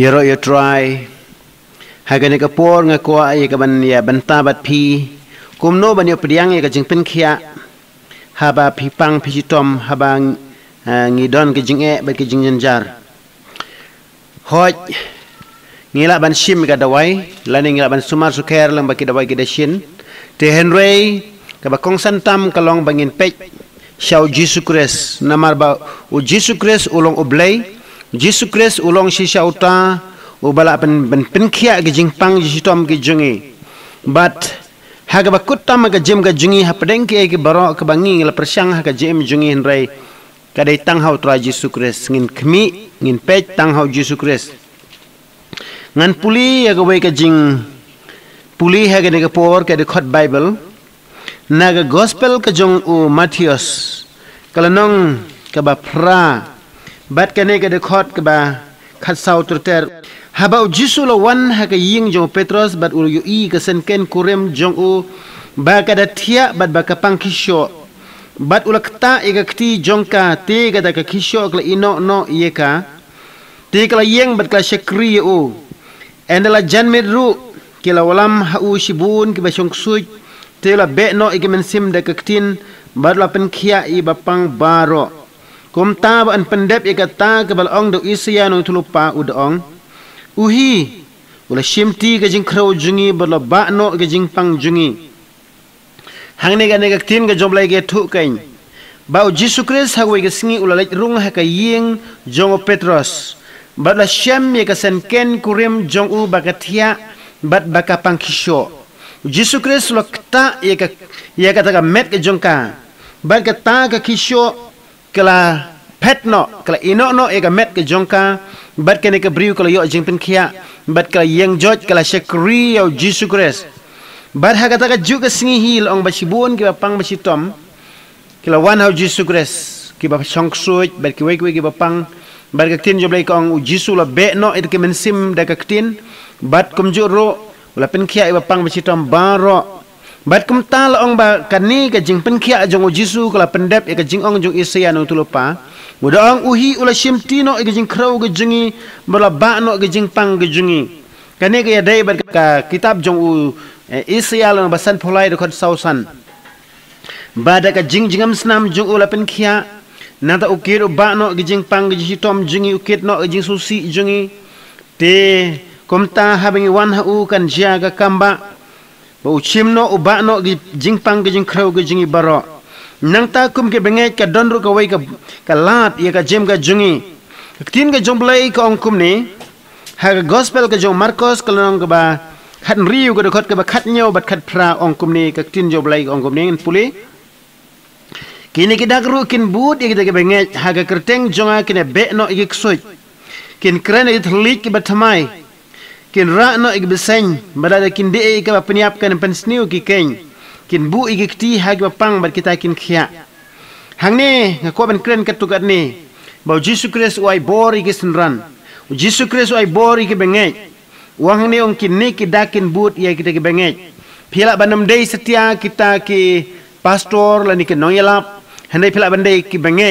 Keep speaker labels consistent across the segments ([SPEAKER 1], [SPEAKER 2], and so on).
[SPEAKER 1] Yero yo try. Haga ni kapor nga ko ay ka ban ya banta bat pi. Kum no ban yo priang ya ka jing pen kia. Haba pi pang pi tom haba ngi don ke jing e ba ke jing jar. Hoj ngila ban shim ka dawai lani ngila ban sumar suker lang ba ki dawai ki da shin. Te Henry ka ba kong santam kalong bangin pech. Shau Jesus Christ namar ba u Jesus Christ ulong ublay. Jesus Christ ulong si siya uta ubala pen pen pen kia ke jing pang ji tom ke jungi. But haga bakut tam ga jim ga jungi ha pedeng ke ke baro ke bangi la persyang ha ga jim jungi henrai. Kadai tang hau tra Jesus Christ ngin kmi ngin pech tang hau Jesus Christ ngan puli ya wei ke jing puli ha ga ne ga por ke de khot bible naga gospel ke jong u Matthias kalanong ka ba pra bat kane ka de khot ka ba khat sau tur ter. Haba u jisu lo wan ha ka ying jong petros bat u yu i ka sen ken kurem jong u. Ba ka da thia bat ba ka pang kisho bat u lakta e ka kti jong ka te ka da ka kisho kla ino no ye ka. Te kala yeng bat ka shakri u. Endala janmit ru kila walam ha u shibun ki ba shong suj te la be no e ka men sim da ka ktin bat la pen khia i ba pang baro kum ta ba an pendep e kata ke bal ong do isya no tulupa u do ong. Uhi ula shimti ke jing kro jungi bal ba no ke jing pang jungi. Hang ne ga ne ga tin ga job lai ge thu kain. Ba u jisu kris ha we ge singi ula lek rung ha ka ying jong petros. Ba la shem ye ka sen ken kurim jong u ba ka thia bat ba ka pang kisho jisu kris lo kta ye ka ye ka ta ga met ke jong ka. Ba ka ta ka kisho kala pet no kala ino no ega met ke jongka bat kene ke briu kala yo jing pen kia bat kala yeng joj kala shekri yo jisu kres bat ha kata ka ju ke singi hil ong ba shibun ki ba pang ba tom kala wan hau jisu kres ki ba chong suj bat ki wek wek ki ba pang bat ka tin joblai ka ong jisu la be no it ke men sim da ka tin bat kum ju ro la pen kia ba pang ba tom baro Bat kum tal ong ba kani ka jing pen kia jong jisu kala pendep e ka jing ong jong isya no tulupa. Ong uhi ula shim tino e ka jing krau ka jingi bala ba no ka jing pang ka jingi. Ka ya dai bat ka kitab jong u isya lo basan pulai de kot sausan. Bada ka jing jingam snam jong ula pen kia nata ukir ba no ka jing pang ka jing tom jingi ukit no ka jing susi jingi. Te kum ta habangi wan ha u kan jia ka kamba. Bau chim no uba no gi jing pang gi jing gi jingi baro. Nang ta kum ke bengai ka don ru ka wai ka ka lat ye ka jem ga jungi. Tin ga jong blai ka ong kum ni. Ha ga gospel ka jong Marcos ka long ka ba khat riu ka khot ka ba khat nyau bat khat pra ong kum ni ka tin jong blai ong kum ni en puli. Kini kita ru kin but ye ke bengai ha ga kerteng jonga kine be no ye ksoi. Kin kren ye thlik ki ba thamai kin ra no ig beseng bada kin de ka peniap kan pen sniu ki ken kin bu ig kti ha ga pang bar kita kin khia hang ne nga ko ben kren ka tukat ne ba jisu kris wai bor ig sin ran jisu kris wai bor ig benge wang ne ong kin ne ki dakin but ya kita ki benge pila banam dei setia kita ki pastor la ni ke noyalap handai pila bandai ki benge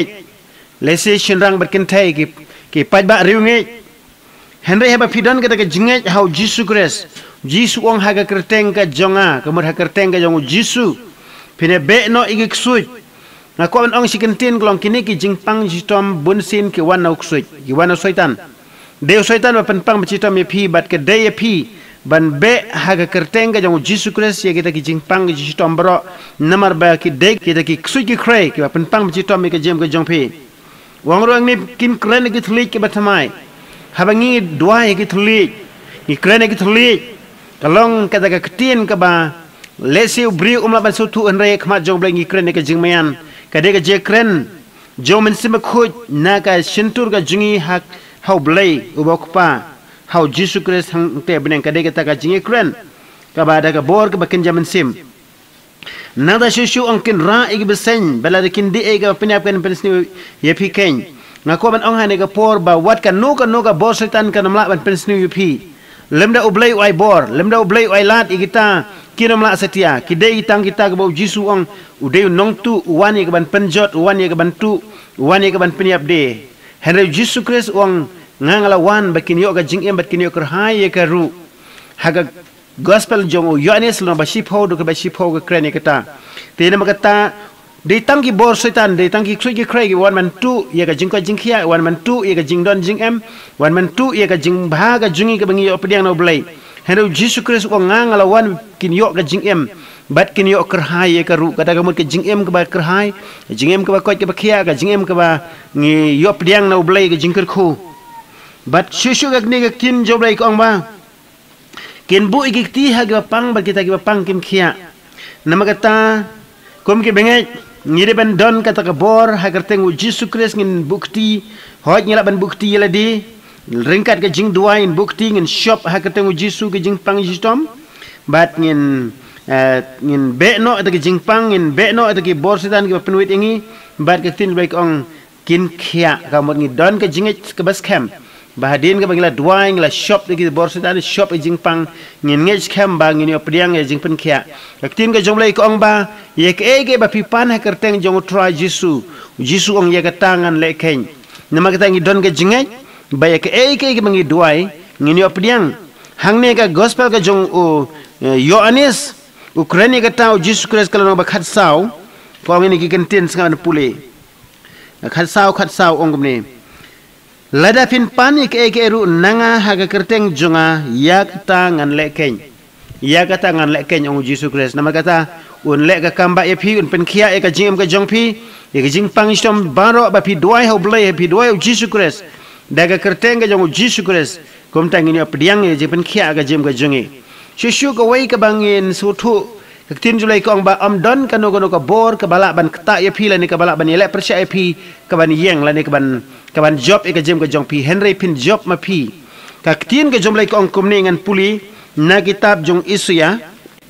[SPEAKER 1] lese shin rang kin ki ki pat ba Henry haba fidan kata ke jinget hau Jisu Kres. Jisu ong haga kerteng ka jonga, kemur haga kerteng ka jongu Jisu. Pine be no igi ksuj. Na ko ong sikentin klong kini ki jingpang jitom bunsin ki wan na ksuj. Ki wan na soitan. Deo soitan wa penpang bacitom ye pi bat ke de ye pi. Ban be haga kerteng ka jongu Jisu Kres ye kita ki jingpang jitom bro. Namar ba ki de kita ki ksuj ki kray ki wa penpang bacitom ye ke jem ke jong pi. Wang ruang ni kin kren ki thulik ki batamai habangi dua yang kita lihat, iklan yang kita lihat, kalau kata kata ketien kaba, lesi ubri umla ban sutu enrai kemat jong belang iklan yang kejeng mayan, kadai kejeng iklan, jong mensim kut, naga sentur ka jengi hak hau belai ubah kupa, hau jisu kres hang te benang kadai kata kejeng iklan, kaba ada kabor kaba kenja mensim. Nada susu angkin ra igi besen, bela dekin di ega penyapkan pensni yepi keng ngaku ban ong hane ka por ba wat kan no ka no ka bor setan kan mla ban pensnu up lemda ublai wai bor lemda ublai wai lat igita kira mla setia kidai tang kita ka bau jisu ong udai nong tu wan ye ka ban penjot wan ye ka ban tu wan ye ka ban penyap de. Henry jisu kris ong ngangala wan ba kinyo ga jing em ba kinyo kar hai ye ka ru. Haga gospel jong o yohanes lo ba ship ho do ba ship ho ga krene kata te magata de tang ki bor setan de tang ki khui ki krai ki wan man tu ye ga jing ka jing khia wan man tu ye ga jing don jing em wan man tu ye ga jing bha ga jungi ka bangi op diang no blai hero jesus christ ko ngangala wan kinyo ga jing em bat kini ok kerhai ka ru kata kamu ke jing em ke ba kerhai jing em ke ba koi ke ba khia ka jing em ke ba ngi yop diang na ublai ke jing kerku bat shushu ga ni ke kin jo blai ko ba kin bu ik ti ha ke pang ba kita ke pang kim khia. Nama kata kum ke bengai ngire ban don kata ke bor ha ke tengu jisu kris ngin bukti. Hoj ngila ban bukti yela di ringkat ke jing duain bukti ngin shop ha ke tengu jisu ke jing pang jistom bat ngin Eh, ngin be no ataki jingpang ngin be no ataki bor sitan ki penuit ingi. Bat ke tin baik ong kin khia ka mot ngi don ke jinget ke bas kem bahadin ke bangila duaing la shop de bor sitan shop jingpang ngin ngej kem ba ngin yo priang e jingpen khia ke tin ke jonglai ko ong ba ye ke ege ba pi pan ha kerteng jong tra jisu jisu ong ye ke tangan le ken nama kita ngi don ke jinget ba ye ke ege ke bangi duai ngin yo priang. Hang ne ka gospel ke jong o eh, yohanes Ukraine ka tau Jesus Christ kalau nak khat sau ko ngini ki kentin sangat pule khat sau khat sau ong ni lada fin pani ke ke ru nanga ha ka kerteng jonga yak tangan leken ya kata ngan leken ong Jesus Christ nama kata un lek ka kamba e phi un pen khia e ka jing ka jong phi e ka jing pang stom baro ba phi duai ho blai phi duai Jesus Christ daga kerteng ka jong Jesus Christ kom tangini apdiang e je pen khia ka jing ka jongi Shushu ka wai ka bangin sutu Ketin julai kong ba am don kanu kanu ka bor ka balak ban kta ya pi la ni ka balak ban yelek persya ya pi ka ban yeng la ni ka ban ka ban job e ka jem ka jong pi. Henry pin job ma pi. Ka ketin ka jom lai kong kum ni ngan puli na kitab jong isu ya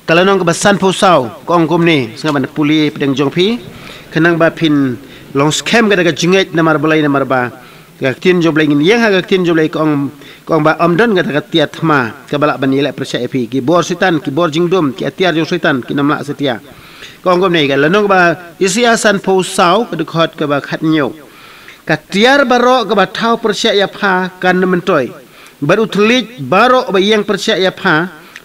[SPEAKER 1] kalau nong ka ba san po sau kong kum ni. Singa ban puli pedang jong pi. Kenang ba pin long scam ka daga jinget na mar balai na mar ba. Ka ketin jom lai ngin yeng ha ka ketin jom lai kong kong ba amdan ga takat tiat ma ke balak ban yelek persya epi ki bor sitan ki bor jingdom ki atiar jong sitan ki namla setia. Kong gom nei ga lanong ba isia san po sau ke dekhot ke ba khat nyo ka tiar baro ke ba thau persya ya pha kan mentoy baru telit baro ba yang persya ya pha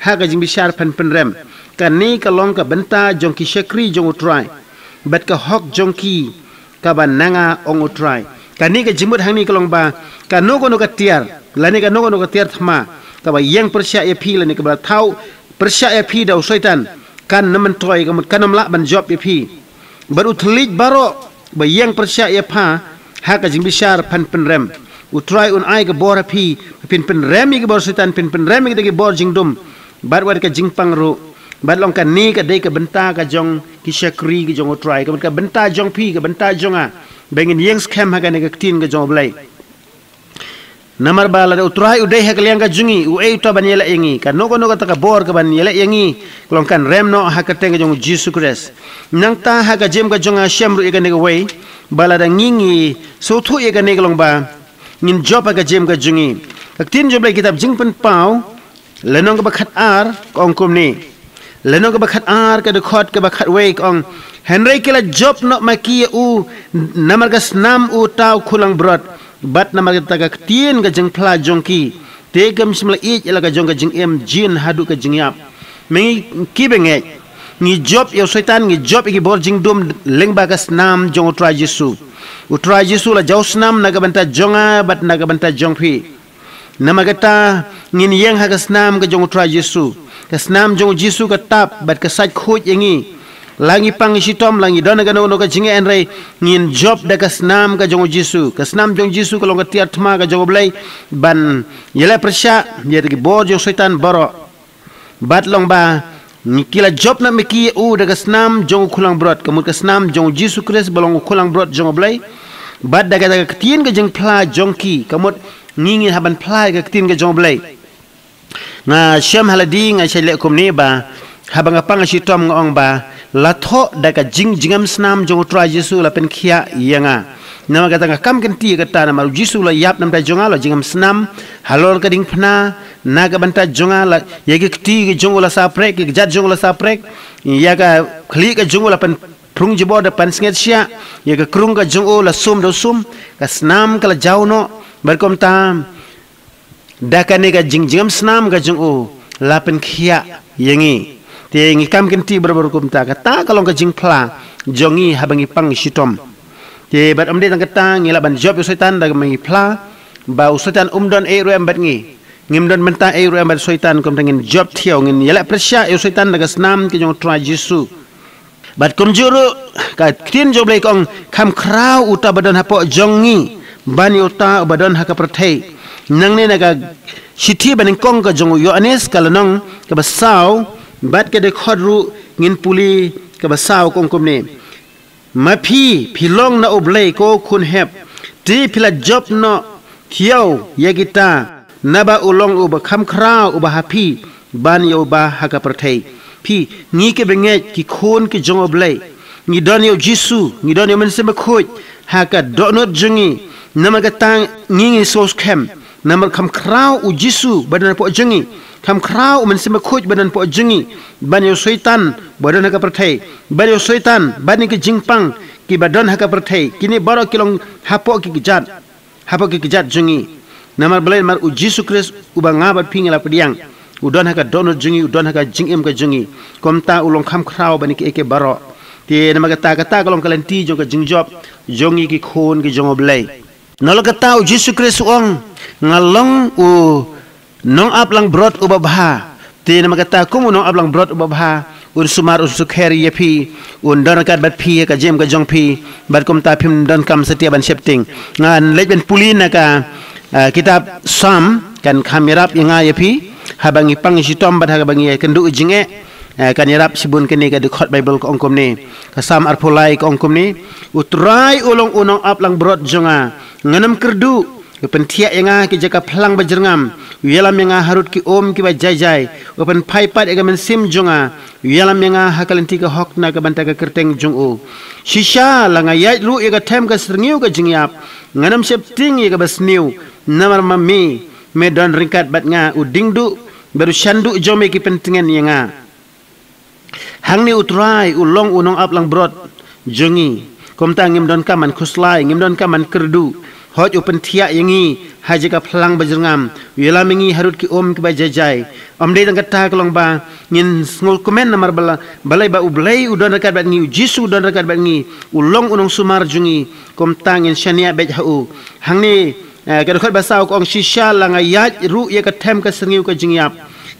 [SPEAKER 1] ha ga jing bishar pan pen rem. Kan ni ka long ka benta jong ki shekri jong utrai. Bat ka hok jong ki ka ban nanga ong utrai. Kan ni ka jimut hang ni ka long ba ka no ko no ka tiar lani ka nongo nongo tiar thma ka ba yang persya ya phi lani ka ba thau persya ya phi dau syaitan. Kan naman toy ka kan namla ban job ya phi baru thlik baro ba yang persya ya pha ha ka jing bishar pan pen rem. U try un ai ka bor phi pin pen rem ki bor syaitan pin pen rem ki bor jing dum. Bar war ka jing pang ro bar long ka ni ka dei ka benta ka jong ki shakri ki jong u try ka benta jong phi ka benta jonga bengin yang scam ha ka ne ka tin ka jong blai Namar bala de utrai udai hak liang ka jungi u ei to ban yela ingi ka no ko no ka ta bor ka ban yela ingi klong kan rem no ha ka teng jong Jesus Christ nang ta ha ka jem ka jonga shem ru ka ne ka wei. Bala da ngingi so thu ye ka ne klong ba ngin job ka jem ka jungi. Ka tin job lai kitab jing pen pau. Le nong ka ba khat ar kong kum ni. Le nong ka ba khat ar ka de khot ka ba khat wei kong Henry kila job no ma ki u namar ka snam u tau khulang brot bat nama kita ka tien ka jeng pla jongki te gam simla i ila ka jong ka jeng em jin hadu ka jeng yap. Mengi kibenge ni job yo setan ni job iki bor jing dum leng ba ka snam jong utra jesu utra jesu la jau snam naga banta jonga bat naga banta jongpi nama kita ngin yeng ha ka snam ka jong utra jesu ka snam jong jesu ka tap bat ka sat khoj yengi langi pang si tom langi dona ga no ka jinge en job de ka snam ka jong jisu ka snam jong jisu ka long ka tiat ma jong blai. Ban yele persya ye de bo jong setan baro bat long ba ni kila job na meki u de ka snam jong khulang brot. Ka mut ka snam jong jisu kres balong khulang brot jong blai. Bat daga daga tien ka jeng pla jong ki ka mut ngingi haban pla ka tien ka jong blai. Nga shem haladi nga shele kum ni ba habang apang si tom ngong ba la tho da ka jing jingam snam jong tra jesu la pen khia yanga nama kata ka kam kan ti ka ta na maru jesu la yap nam ta jonga la jingam snam halor ka ding phna na ka banta jonga la ye ki ti ki jong la sa prek ki jat jong la sa prek ya ka khli ka jong la pen prung jibo da pan snget sia. Ye ka krung ka jong la sum do sum. Ka snam ka la jaw no. Bar kom ta dakane ga jingjam snam ga jung o lapen khia yengi te ngi kam kin ti berber kum ta kata kalau ga jing pla jongi habangi pang shitom. Te bat amde tang kata ngi la ban job setan daga mangi pla ba setan umdon e ruem bat ngi. Ngim don menta e ruem bat setan kum tangin job thiau ngin. Yala presya e setan daga snam ki jong tra jisu bat kum juru ka tin job le kong kam krau uta badan hapo jongi bani uta badan haka perthai nang ne naga shithi banin kong ka jong yo anes kalanong ka basau บัดก็ได้คอดรู้เงินปุลีกับสาวกองกมนี่มาพี่พี่ลองนะอบเลยก็คุณแฮบทีพิละจบเนาะเที่ยวยากิตานาบาอุลองอุบะคำคราวอุบะฮาพี่บ้านโยบาฮากะประเทศพี่งี้ก็เป็นเงยกี่คนกี่จงอบเลยงี้ดอนโยจิสูงี้ดอนโยมันเสมโคดหากะดอนดจงีนามกะตังงี้งี้โซสแคมนามคำคราวอุจิสูบันนพอจงี kam krau men sima khoj badan po jengi. Ban yo syaitan badan haka perthai. Ban yo syaitan ban ki jingpang. Ki badan haka perthai. Kini baro kilong hapo ki kijat hapo ki kijat jengi. Nama belai mar u jisu kris u banga bat pingala pediang udon haka dono jengi udon haka jingem ka jengi. Komta ulong kam krau ban ki eke baro ti nama kata kata kalong kalen ti jo ka jingjob jongi ki khon ki jongoblai Nol kata u Yesu Kristus ong ngalong u nong aplang brot u babha. Ti nama kata ku mu nong aplang brot u babha. Un sumar un sukheri ye pi. Un don kat bat pi ka jem ka jong pi. Bat kum ta phim don kam setia ban septing. Ngan lek ben pulin ka kitab Sam kan kamerap yang ye pi. Habangi pang sitom bat habangi kendu jinge kan yarap sibun kini ka dekhot bible ko ongkom ni. Kasam arpulai ko ongkom ni. Utrai ulong unong aplang brot jonga. Nganam kerdu Upan tiak yang ah ki jaka pelang berjengam, yalam yang ah harut ki om ki bajai jai, upan pai pat ega men sim jonga, yalam yang ah hakalan tiga hok na ke bantaka kerteng jong u. Shisha langa yait lu ega tem ka serngiu ka jengiap, nganam sep ting ega basniu, namar mami, me don ringkat bat nga u dingdu, baru shandu jome ki pentingan yang ah. Hang ni utrai ulong unong ap lang brot jongi, komta ngim don kaman kuslai, ngim don kaman kerdu, hoj upen tiak yangi haji ka plang bajrngam yela mengi harut ki om ki ba jajai. Om de dang kata kolong ba ngin ngul komen namar bala balai ba ublai udon dekat ba ngi jisu udon dekat ba ngi ulong unong sumar jungi. Kom tangin shania bej hau. Hangni eh, ka dekat basau ko ong shisha langa yat ru ye ka tem ka sengiu ka jingiap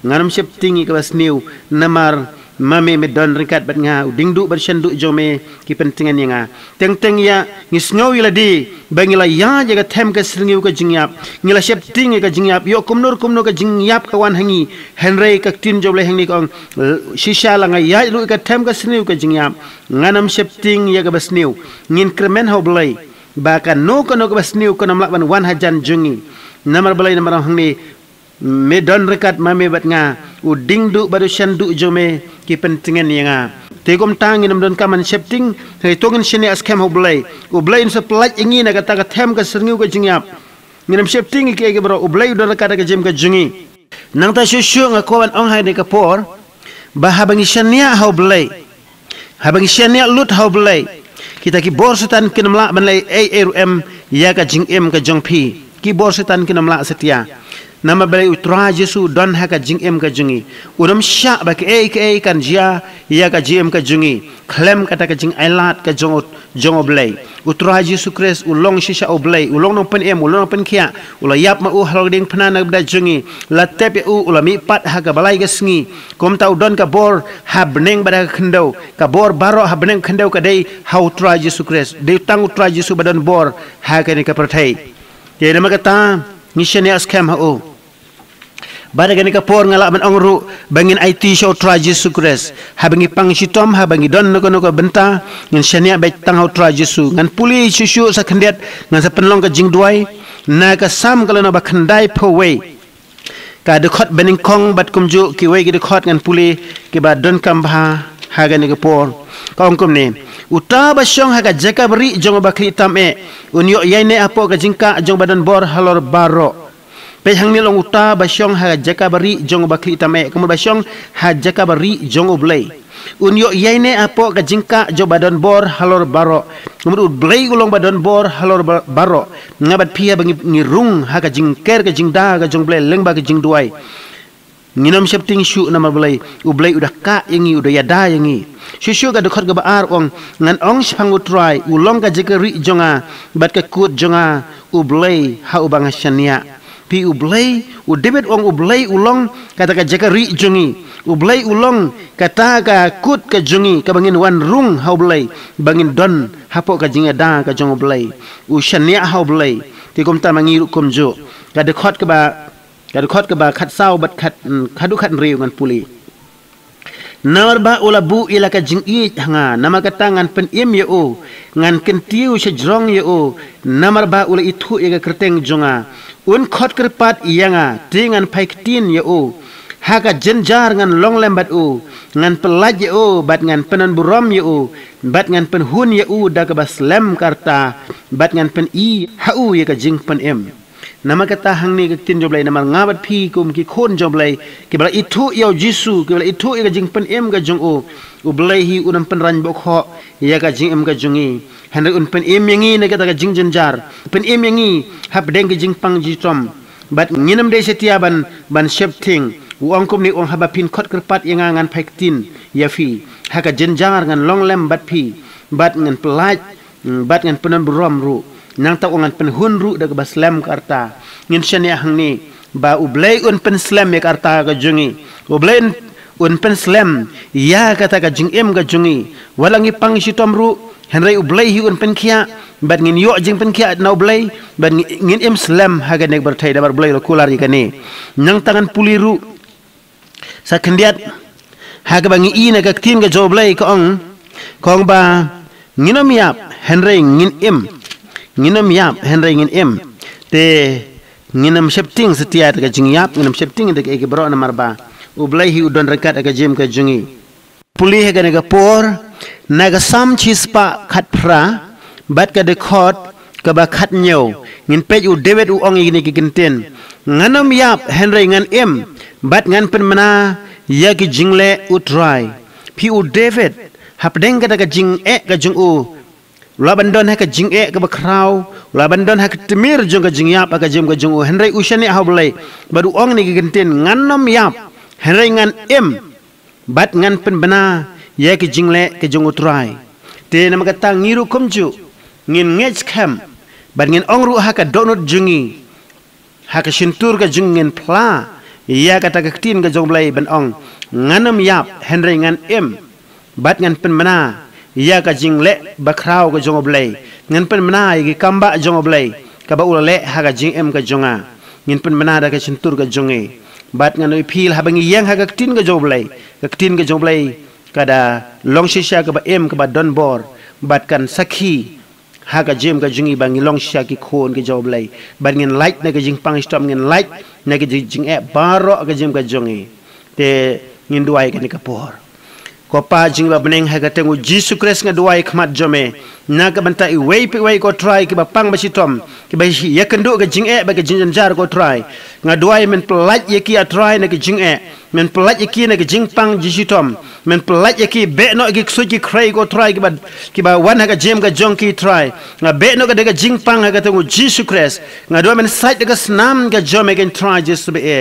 [SPEAKER 1] ngaram sep tingi ka basniu namar mame me don ringkat bat nga ding du bar shandu jome ki pentingan yang teng teng ya ngau ila di bangila ya jaga tem ka sringiu ka jingyap ngila shep ting ka jingyap yo kumnur kumno ka jingyap ka wan hangi. Henry ka tin joble hangni kong. Shisha la nga ya lu ka tem ka sringiu ka jingyap nganam shep ting ya ka basniu ngin kremen ho blai. Ba ka no ka no ka basniu ka namlak ban wan hajan jungi. Namar blai namar hangni me don rekat mame bat nga u ding du baru shandu jome ki pentingan yang nga tegom tangin nam don kaman shepting he tongin shini as kem hoblay u blay in supply ingi na kata ka them ka serngiu ka jingyap nginam shepting ki ke bro u blay don kata ka jem ka jingi. Nang ta shushu nga kawan ong hai de ka por ba habangi shania hoblay habangi shania lut hoblay kita ki bor setan kinam la ARM ya ka jing em ka jong pi ki bor setan kinam la setia nama balai utra Yesu don haka jing em ka jungi. Uram sha ba ke e ke kan jia ya ka jim ka jungi. Klem kata ka jing ailat ka jong jong oblay utra Yesu Kris ulong shisha oblay ulong no pen em ulong pen kia. Ula yap ma u hal ding pana na bda jungi. La tep u ula mi pat haka balai ga sngi. Kom tau don ka bor ha bneng bada khndo ka bor baro ha bneng khndo ka dei ha utra Yesu Kris. Dei tang utra Yesu badan bor ha ka ni ka prathai ke nama kata Mission as kem ha o. Bada gani ka por ngala man ongru bangin IT show tra Jesu Christ. Ha bangi pang sitom ha bangi don no kono ko benta ngin shania be tang ho tra Jesu ngan puli susu sa khandet ngan sa penlong ka jing duai na ka sam kala na ba khandai po we. Ka de khot bening kong bat kum ju ki we ki de khot ngan puli ki ba don kam ba ha gani ka por. Ka ong kum ne. Uta ba syong ha ka jakabri jong ba kri tam e. Unyo yai ne apo ka jingka jong badan bor halor baro. Pe hang ni long uta ba syong ha jaka bari jong ba kli tame kumu ba syong ha jaka bari jong oblay un yo yaine apo ka jingka jo badon bor halor baro. Umur blai ulong badon bor halor baro. Ngabat pia bangi ngirung ha ka jingker ka jingda ka jong blai leng ba ka jing duai. Nginom shep ting shu na mablai u udah ka yangi udah yada yangi shu shu ga dekhot ga ba ar ong ngan ong shpang utrai u long ga jeke ri jonga. Bat ka kut jonga. U ha u bang shania pi ublay u debet ong ublay ulong kata ka jaka ri jungi. Ublay ulong kata ka kut ka jungi ka bangin wan rung ha ublay bangin don hapo ka jinga da ka jong ublay u shania ha ublay ti kom ta mangi ru kom jo ka de khot ka ba ka de khot ka ba khat sao bat khat mm, khadu khat ri ngan puli. Nawar ba ula bu ila ka jing i hanga nama ka tangan pen im ye o ngan kentiu se jrong ye o namar ba ula itu ye ka kerteng jonga un khot kripat iyanga dengan paiktin ye o haga jenjar ngan long lembat u. Ngan pelaj u bat ngan penan buram ye u. Bat ngan penhun u o dak baslem karta. Bat ngan pen i hau ye ka jing pen em nama kata hang ni ketin jomblai nama ngabat pi kum ki kon jomblai ke bala itu yo jisu ke bala itu ya jing pen em ga jong o u blai hi unam pen ran bo ho ya ga jing em ga jungi hanre un pen em yangi ne kata ga jing jenjar pen em yangi hab deng ga jing pang ji tom. Bat nginam de setia ban ban shep thing u angkum ni ong haba pin kot kerpat yanga ngan tin ya fi. Haka jenjar ngan long lem bat pi. Bat ngan pelaj mm, bat ngan penam rom ru nang ta ongan pen hunru de ba slam karta ngin shani hang ni ba u blay un pen slam me karta ga jungi. U blay un pen slam ya kata ga jing em ga jungi. Walangi pang shi tomru henry u blay hi un pen kia bat ngin yo jing pen kia na u blay bat ngin em slam ha ga nek bar thai da bar blay lo kular ga ni. Nang tangan puliru sa kendiat ha ga bangi ina ga tin ga jo blay ko ong. Kong ba nginom yap henry ngin em nginam yap henry ngin em te nginam shepting setia ta jing yap nginam shepting de ke bro na marba. Ublai hi udon rekat aga jem ka jungi. Puli he ga por naga sam chispa khat phra bat ka de khot ka ba khat nyau ngin pe u david u ong igini ki kinten nganam yap henry ngan em bat ngan pen mana ya ki jingle utrai pi u david hap deng ka ga jing e ga jung u Labandon hak jing e ke bakrau, labandon hak temir jung ke jing yap ke jing ke jung Henry ushani ha boleh. Baru ong ni gentin nganom yap. Henry ngan em. Bat ngan pen bena ya ke jing le ke jung utrai. Te nama kata ngiru kumju. Ngin ngej kem. Bat ngin ong ru hak donut jungi. Hak shintur ke jung ngin pla. Ya kata ke tin ke jung boleh ben ong. Nganom yap Henry ngan em. Bat ngan pen bena ia ka jing le bakrao ka jong oblay ngan pen mena i kamba jong oblay ka ba ula le ha ka jing em ka jonga ngin pen mena da ka cintur ka jonge bat ngan oi phil ha bangi yang ha ka tin ka jong oblay ka tin ka jong oblay ka da long shisha ka ba em ka ba don bor. Bat kan sakhi ha ka jem ka jungi bangi long shisha ki khon ka jong oblay bat ngin light na ka jing pang stop ngin light na ka jing e baro ka jem ka jonge te ngin duai ka ni ka por ko pa jing ba beneng ha gatengu jisu kres nga duai khmat jome. Na ka banta i wei pi wei ko try ki ba pang ba tom ki ba ya kendu ga jing e ba ga jing jar ko try nga duai men pelat ye ki a try na ki jing e. Men pelat ye ki na ki jing pang jisu tom men pelat ye ki be no ki su ki krai ko try ki ba ki ba wan ha ga jem ga jong ki try nga be no ga de ga jing pang ha gatengu jisu kres nga duai men sait ga snam ga jome gen try jisu be e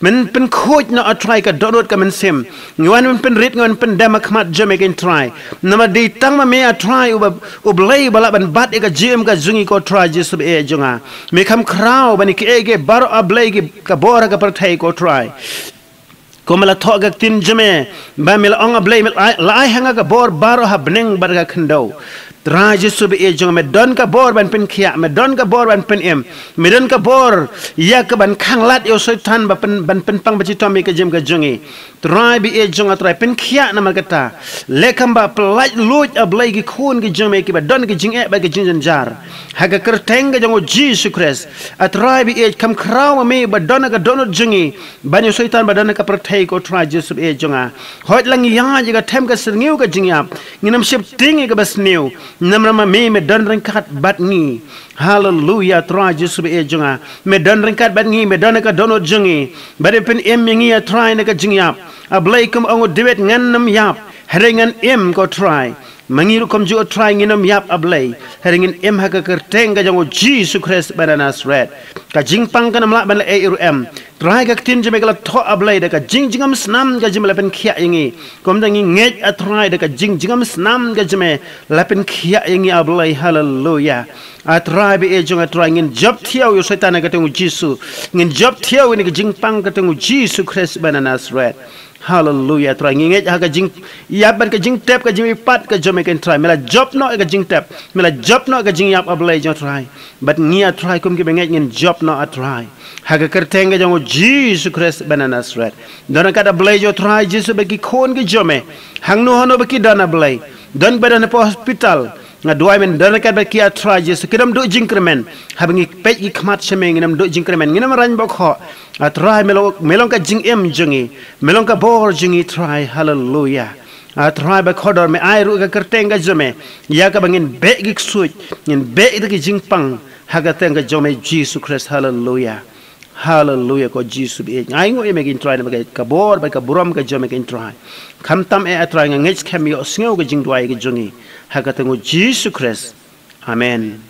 [SPEAKER 1] men pen khoj no a try ka donot ka men sim ngwan men pen rit ngwan pen dama khmat jome gen try. Nama di tang ma me a try u u blai bala ban bat e ka jem ka zungi ko try jesu e junga me kham krao bani ke ge bar a blai ge ka bor ka par thai ko try. Ko mala tho ga tin jome ba mel ong a blai mel lai hanga ka bor bar ha bneng bar ga khndo Raja subi e jong me don ka bor ban pen kia me don ka bor ban pen em. Me don ka bor ya ka ban khang lat yo setan ba pen ban pen pang bachi tomi ka jem ka jongi trai bi e jong atrai pen kia na ma kata le kam ba plaj luj a blai ki khun ki jong me ki ba don ki jing e ba ki jing jar. Ha ka ker teng ka jong jesus christ. Atrai bi e kam kraw me ba don ka don jongi ban yo setan ba don ka per thai ko trai jesus e jonga hot lang ya ji ka them ka sirngiu ka jing ya. Nginam ship ting ka bas new namrama me me don ringkat bat ngi haleluya tra jesu be junga me don ringkat bat ngi me don ka donot jungi bare pen em ngi ya try na ka jingya a blaikum ongo dewet ngannam yap. Heringan em ko try. Mangiru kom jo try nginam yap ablay. Heringan em ha ka kerteng ka jango Jesus Christ bananas red. Ka jingpang ka namla ban e iru em. Try ka tin jeme ka to ablay da ka jing jingam snam ka jeme lapen khia ingi. Kom dangi nget a try da ka jing jingam snam ka jeme lapen khia ingi ablay hallelujah. A try be e jong a try ngin job thiaw yo setan ka tengu Jesus. Ngin job thiaw ni ka jingpang ka tengu Jesus Christ bananas red. Hallelujah. Try nginget ha ka jing yap ban ka jing tap ka jing pat ka jome ken try. Mela job no ka jing tap. Mela job no ka jing yap ablay jo try. But ngia try kum ki benget ngin job no a try. Ha ka ka jango Jesus Christ banana sweat. Dona ka da blay jo try Jesus bagi kon ki jome. Hang no hono bagi dana blay. Don badan po hospital nga men dan kat baki atra je. Sekidam do jingkremen. Habangi pej gi khmat cheme nginam do jingkremen. Nginam ran bok ho. Atra melo melong ka jing em jungi melong ka bor jungi try. Hallelujah. Atra ba khodor me ai ru ga jome. Ya ka bangin be gi suj ngin be it gi jingpang haga teng ga jome jesus christ. Hallelujah. Hallelujah ko Jesus bi ngai ngo eme kin try na ba ka bor ba ka buram ka jome kin try. Kam tam e atra nga ngech kem yo sngo ga jing duai ga jungi hakatango Jesus Christ. Amen.